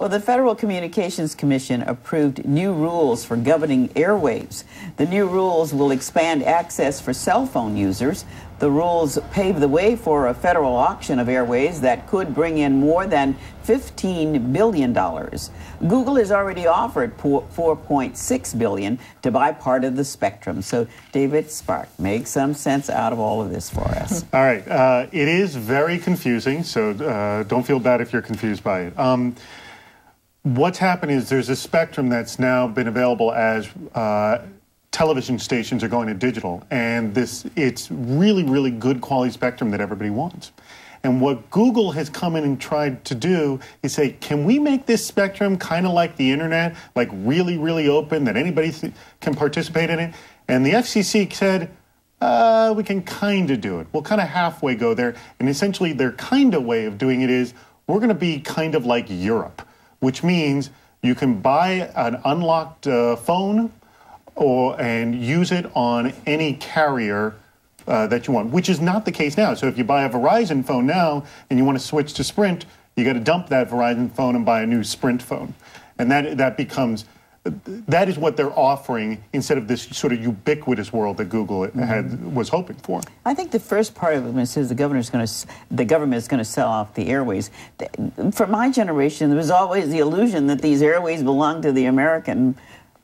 Well, the Federal Communications Commission approved new rules for governing airwaves. The new rules will expand access for cell phone users. The rules pave the way for a federal auction of airwaves that could bring in more than $15 billion. Google has already offered 4.6 billion to buy part of the spectrum. So, David Spark, make some sense out of all of this for us. all right. Uh, it is very confusing, so uh, don't feel bad if you're confused by it. Um, what's happened is there's a spectrum that's now been available as uh, television stations are going to digital, and this it's really, really good quality spectrum that everybody wants. And what Google has come in and tried to do is say, can we make this spectrum kind of like the internet, like really, really open, that anybody can participate in it? And the FCC said, uh, we can kind of do it. We'll kind of halfway go there. And essentially, their kind of way of doing it is we're going to be kind of like Europe which means you can buy an unlocked uh, phone or and use it on any carrier uh, that you want, which is not the case now. So if you buy a Verizon phone now and you want to switch to Sprint, you got to dump that Verizon phone and buy a new Sprint phone, and that that becomes that is what they're offering instead of this sort of ubiquitous world that Google had mm-hmm. was hoping for. I think the first part of it says the governor's going to the government is going to sell off the airways. For my generation, there was always the illusion that these airways belonged to the American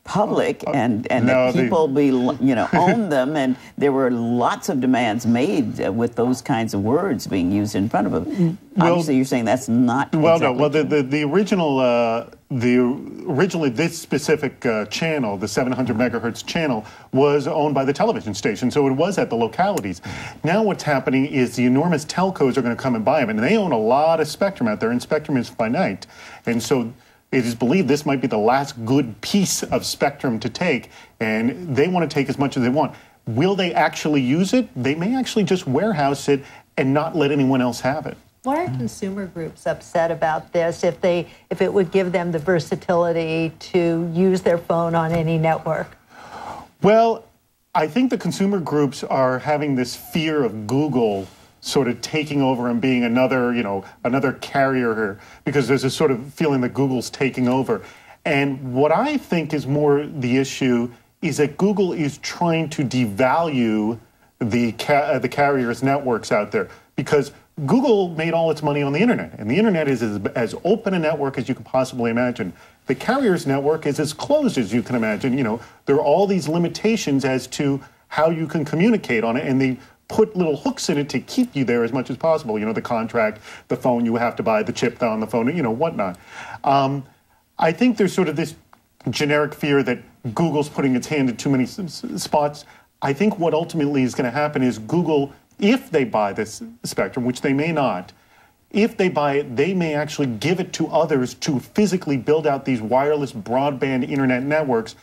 public uh, and and no, that people be you know own them and there were lots of demands made uh, with those kinds of words being used in front of them. Mm. Well, Obviously, you're saying that's not. Well, exactly no. Well, the, the, the original uh, the originally this specific uh, channel, the 700 megahertz channel, was owned by the television station, so it was at the localities. Now what's happening is the enormous telcos are going to come and buy them, and they own a lot of spectrum out there, and spectrum is finite, and so it is believed this might be the last good piece of spectrum to take, and they want to take as much as they want. Will they actually use it? They may actually just warehouse it and not let anyone else have it. Why are consumer groups upset about this if they if it would give them the versatility to use their phone on any network? Well, I think the consumer groups are having this fear of Google sort of taking over and being another, you know, another carrier here because there's a sort of feeling that Google's taking over. And what I think is more the issue is that Google is trying to devalue the ca uh, the carriers' networks out there because Google made all its money on the internet, and the internet is as, as open a network as you can possibly imagine. The carrier's network is as closed as you can imagine. You know, there are all these limitations as to how you can communicate on it, and the put little hooks in it to keep you there as much as possible. You know, the contract, the phone you have to buy, the chip on the phone, you know, whatnot. Um, I think there's sort of this generic fear that Google's putting its hand in too many spots. I think what ultimately is going to happen is Google, if they buy this spectrum, which they may not, if they buy it, they may actually give it to others to physically build out these wireless broadband internet networks.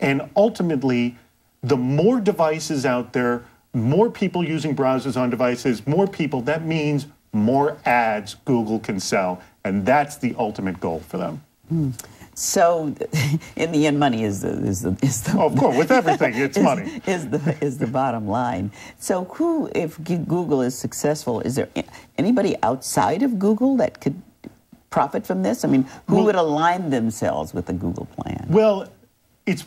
And ultimately, the more devices out there, more people using browsers on devices, more people, that means more ads Google can sell. And that's the ultimate goal for them. So, in the end, money is the is the is the. Oh, of course, with everything, it's is, money. Is the is the bottom line. So, who, if Google is successful, is there anybody outside of Google that could profit from this? I mean, who well, would align themselves with the Google plan? Well, it's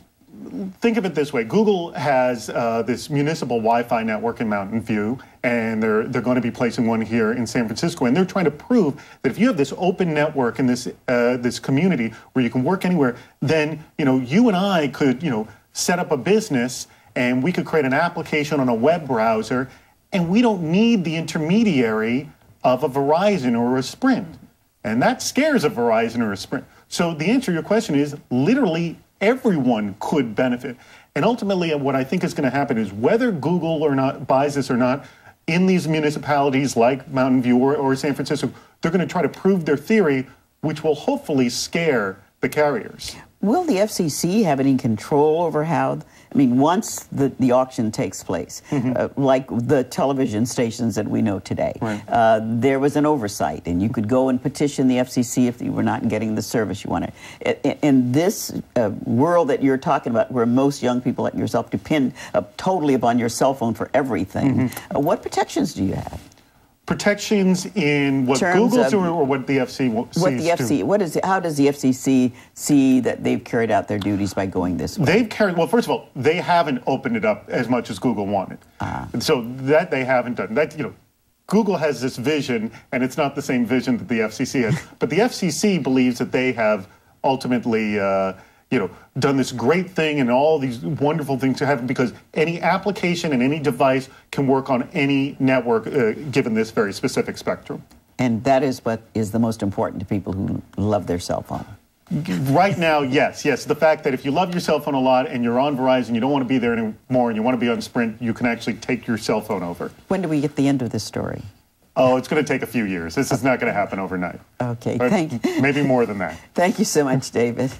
think of it this way: Google has uh, this municipal Wi-Fi network in Mountain View, and they're they're going to be placing one here in San Francisco, and they're trying to prove that if you have this open network in this uh, this community where you can work anywhere, then you know you and I could you know set up a business, and we could create an application on a web browser, and we don't need the intermediary of a Verizon or a Sprint, and that scares a Verizon or a Sprint. So the answer to your question is literally everyone could benefit. And ultimately, uh, what I think is going to happen is whether Google or not buys this or not, in these municipalities like Mountain View or, or San Francisco, they're going to try to prove their theory, which will hopefully scare the carriers. Will the FCC have any control over how I mean, once the, the auction takes place, mm -hmm. uh, like the television stations that we know today, right. uh, there was an oversight, and you could go and petition the FCC if you were not getting the service you wanted. In, in this uh, world that you're talking about, where most young people like yourself depend uh, totally upon your cell phone for everything, mm -hmm. what protections do you have? Protections in what Terms Google's doing or what the FC w- What the FC, what is, how does the FCC see that they've carried out their duties by going this way? They've carried, well, first of all, they haven't opened it up as much as Google wanted. And so that they haven't done. That, you know, Google has this vision, and it's not the same vision that the FCC has. but the FCC believes that they have ultimately, uh, you know, done this great thing and all these wonderful things to happen because any application and any device can work on any network uh, given this very specific spectrum. And that is what is the most important to people who love their cell phone. Right now, yes, yes. The fact that if you love your cell phone a lot and you're on Verizon, you don't want to be there anymore, and you want to be on Sprint, you can actually take your cell phone over. When do we get the end of this story? Oh, it's going to take a few years. This is not going to happen overnight. Okay, Or thank you. Maybe more than that. Thank you so much, David.